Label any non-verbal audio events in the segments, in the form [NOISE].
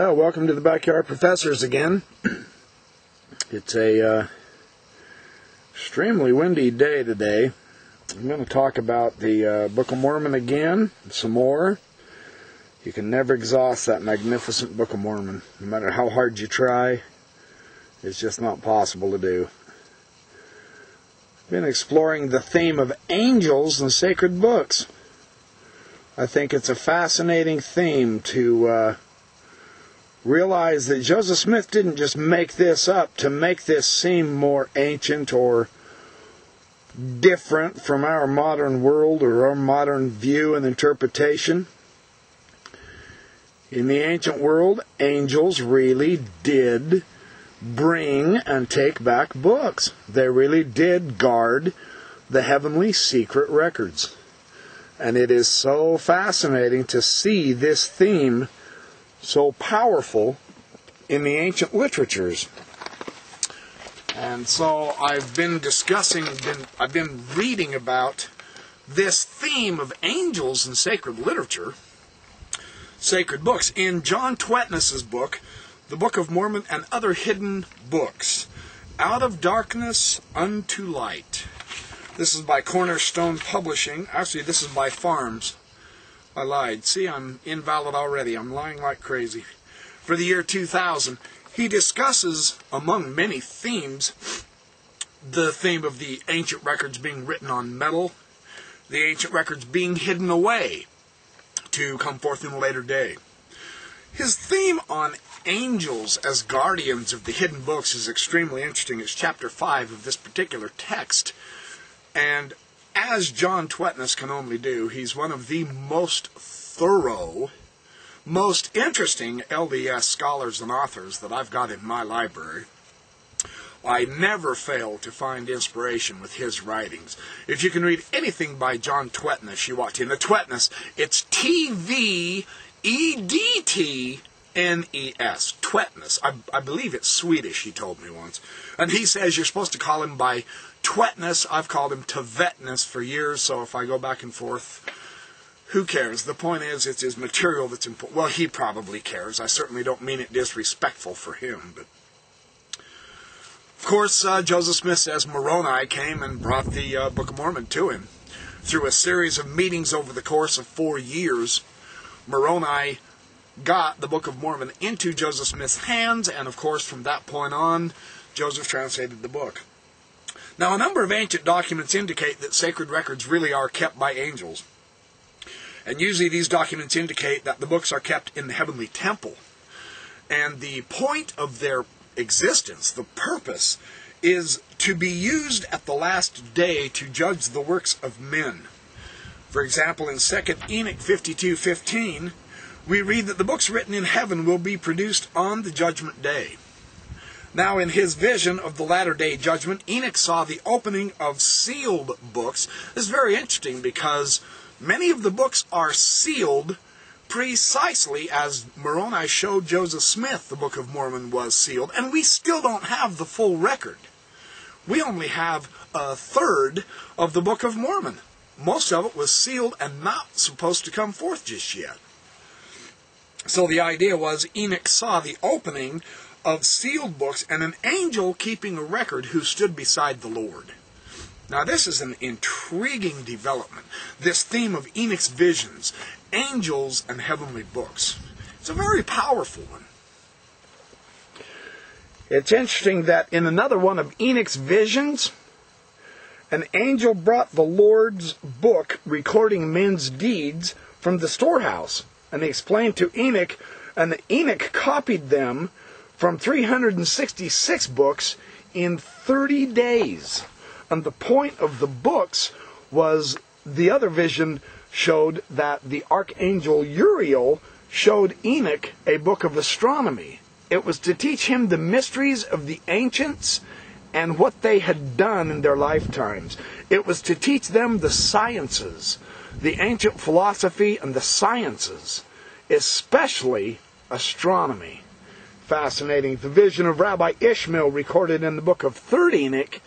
Well, welcome to the Backyard Professors again. [CLEARS THROAT] It's a uh, extremely windy day today. I'm going to talk about the uh, Book of Mormon again, some more. You can never exhaust that magnificent Book of Mormon. No matter how hard you try, it's just not possible to do. I've been exploring the theme of angels and sacred books. I think it's a fascinating theme to uh, realize that Joseph Smith didn't just make this up to make this seem more ancient or different from our modern world or our modern view and interpretation. In the ancient world, angels really did bring and take back books. They really did guard the heavenly secret records. And it is so fascinating to see this theme so powerful in the ancient literatures. And so I've been discussing, been, I've been reading about this theme of angels in sacred literature, sacred books, in John Tvedtnes's book, The Book of Mormon and Other Hidden Books, Out of Darkness Unto Light. This is by Cornerstone Publishing. Actually, this is by FARMS. I lied. See, I'm invalid already. I'm lying like crazy. For the year 2000, he discusses, among many themes, the theme of the ancient records being written on metal, the ancient records being hidden away to come forth in a later day. His theme on angels as guardians of the hidden books is extremely interesting. It's chapter 5 of this particular text. And as John Tvedtnes can only do, he's one of the most thorough, most interesting LDS scholars and authors that I've got in my library. I never fail to find inspiration with his writings. If you can read anything by John Tvedtnes, you ought to. And the Twetness, it's T V E D T N E S. Twetness. I, I believe it's Swedish, he told me once. And he says you're supposed to call him by Twetness. I've called him Tvetness for years, so if I go back and forth, who cares? The point is, it's his material that's important. Well, he probably cares. I certainly don't mean it disrespectful for him, but. Of course, uh, Joseph Smith says Moroni came and brought the uh, Book of Mormon to him. Through a series of meetings over the course of four years, Moroni got the Book of Mormon into Joseph Smith's hands, and of course, from that point on, Joseph translated the book. Now, a number of ancient documents indicate that sacred records really are kept by angels. And usually these documents indicate that the books are kept in the heavenly temple. And the point of their existence, the purpose, is to be used at the last day to judge the works of men. For example, in 2 Enoch 52:15, we read that the books written in heaven will be produced on the judgment day. Now, in his vision of the latter day judgment, Enoch saw the opening of sealed books. This is very interesting because many of the books are sealed precisely as Moroni showed Joseph Smith the Book of Mormon was sealed, and we still don't have the full record. We only have a third of the Book of Mormon. Most of it was sealed and not supposed to come forth just yet. So the idea was Enoch saw the opening of sealed books and an angel keeping a record who stood beside the Lord. Now, this is an intriguing development. This theme of Enoch's visions, angels, and heavenly books. It's a very powerful one. It's interesting that in another one of Enoch's visions, an angel brought the Lord's book recording men's deeds from the storehouse. And he explained to Enoch, and Enoch copied them from 366 books in 30 days. And the point of the books was the other vision showed that the archangel Uriel showed Enoch a book of astronomy. It was to teach him the mysteries of the ancients and what they had done in their lifetimes. It was to teach them the sciences, the ancient philosophy and the sciences, especially astronomy fascinating. The vision of Rabbi Ishmael recorded in the book of 3rd Enoch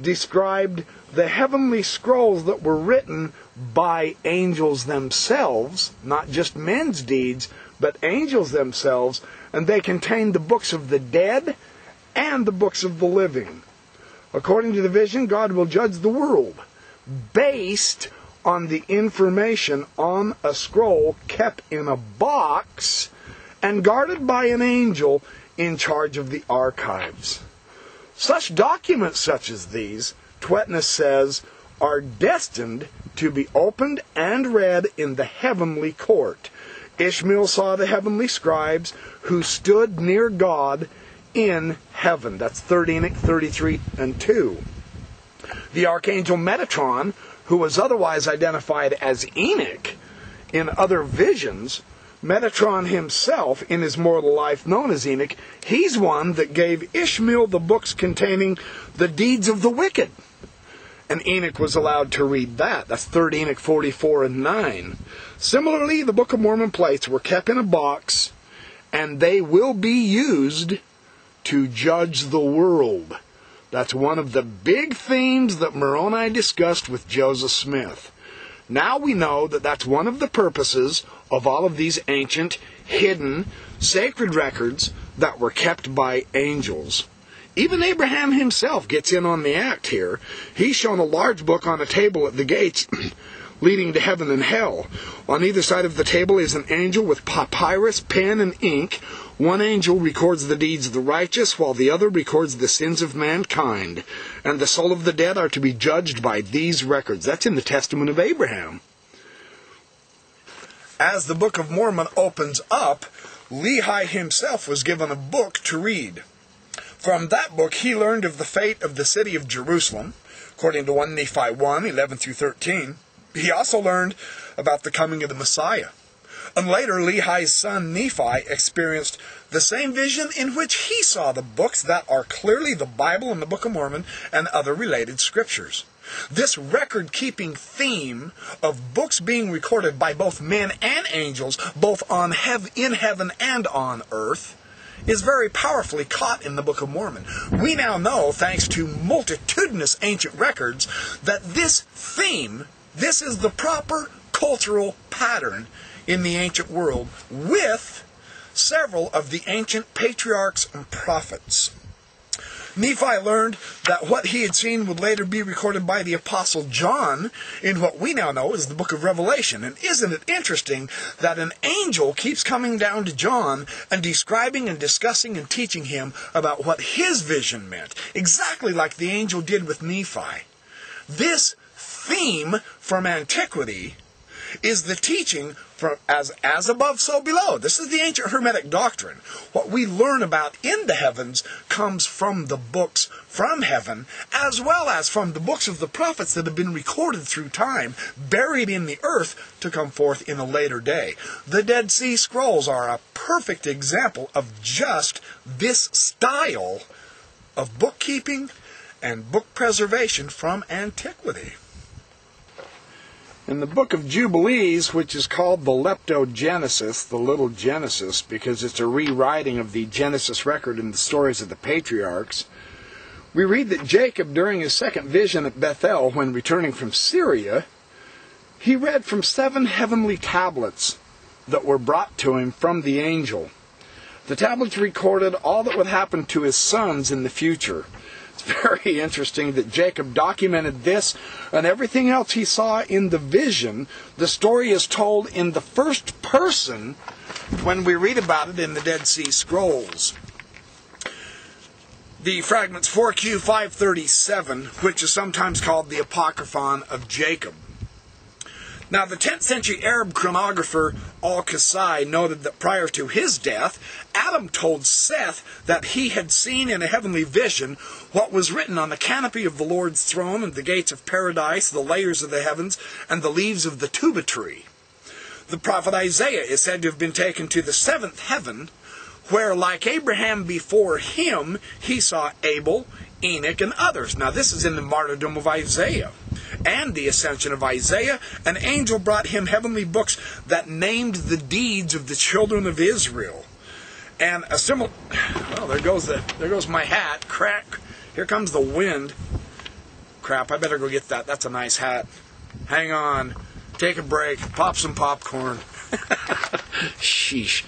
described the heavenly scrolls that were written by angels themselves, not just men's deeds, but angels themselves, and they contained the books of the dead and the books of the living. According to the vision, God will judge the world based on the information on a scroll kept in a box and guarded by an angel in charge of the archives. Such documents such as these, Tvedtnes says, are destined to be opened and read in the heavenly court. Ishmael saw the heavenly scribes who stood near God in heaven. That's 30 Enoch 33 and 2. The archangel Metatron, who was otherwise identified as Enoch in other visions, Metatron himself, in his mortal life known as Enoch, he's one that gave Ishmael the books containing the deeds of the wicked. And Enoch was allowed to read that. That's 3 Enoch 44 and 9. Similarly, the Book of Mormon plates were kept in a box, and they will be used to judge the world. That's one of the big themes that Moroni discussed with Joseph Smith. Now we know that that's one of the purposes of all of these ancient, hidden, sacred records that were kept by angels. Even Abraham himself gets in on the act here. He's shown a large book on a table at the gates [CLEARS THROAT] leading to heaven and hell. On either side of the table is an angel with papyrus, pen, and ink. One angel records the deeds of the righteous, while the other records the sins of mankind. And the soul of the dead are to be judged by these records. That's in the Testament of Abraham. As the Book of Mormon opens up, Lehi himself was given a book to read. From that book, he learned of the fate of the city of Jerusalem, according to 1 Nephi 1 11 through 13. He also learned about the coming of the Messiah. And later, Lehi's son Nephi experienced the same vision in which he saw the books that are clearly the Bible and the Book of Mormon and other related scriptures. This record keeping theme of books being recorded by both men and angels, both on hev- in heaven and on earth, is very powerfully caught in the Book of Mormon. We now know, thanks to multitudinous ancient records, that this theme, this is the proper cultural pattern in the ancient world with several of the ancient patriarchs and prophets. Nephi learned that what he had seen would later be recorded by the Apostle John in what we now know as the book of Revelation. And isn't it interesting that an angel keeps coming down to John and describing and discussing and teaching him about what his vision meant, exactly like the angel did with Nephi? This theme from antiquity is the teaching from as as above so below. This is the ancient hermetic doctrine. What we learn about in the heavens comes from the books from heaven as well as from the books of the prophets that have been recorded through time buried in the earth to come forth in a later day. The dead sea scrolls are a perfect example of just this style of bookkeeping and book preservation from antiquity in the book of Jubilees, which is called the Leptogenesis, the Little Genesis, because it's a rewriting of the Genesis record in the stories of the patriarchs, we read that Jacob, during his second vision at Bethel when returning from Syria, he read from seven heavenly tablets that were brought to him from the angel. The tablets recorded all that would happen to his sons in the future very [LAUGHS] interesting that Jacob documented this and everything else he saw in the vision. The story is told in the first person when we read about it in the Dead Sea Scrolls. The fragments 4Q 537, which is sometimes called the Apocryphon of Jacob. Now, the 10th century Arab chronographer Al Kasai noted that prior to his death, Adam told Seth that he had seen in a heavenly vision what was written on the canopy of the Lord's throne and the gates of paradise, the layers of the heavens, and the leaves of the tuba tree. The prophet Isaiah is said to have been taken to the seventh heaven, where, like Abraham before him, he saw Abel, Enoch, and others. Now, this is in the martyrdom of Isaiah and the ascension of Isaiah, an angel brought him heavenly books that named the deeds of the children of Israel. And a similar, well, there goes the, there goes my hat. Crack. Here comes the wind. crap. I better go get that. That's a nice hat. Hang on. Take a break. Pop some popcorn. [LAUGHS] Sheesh.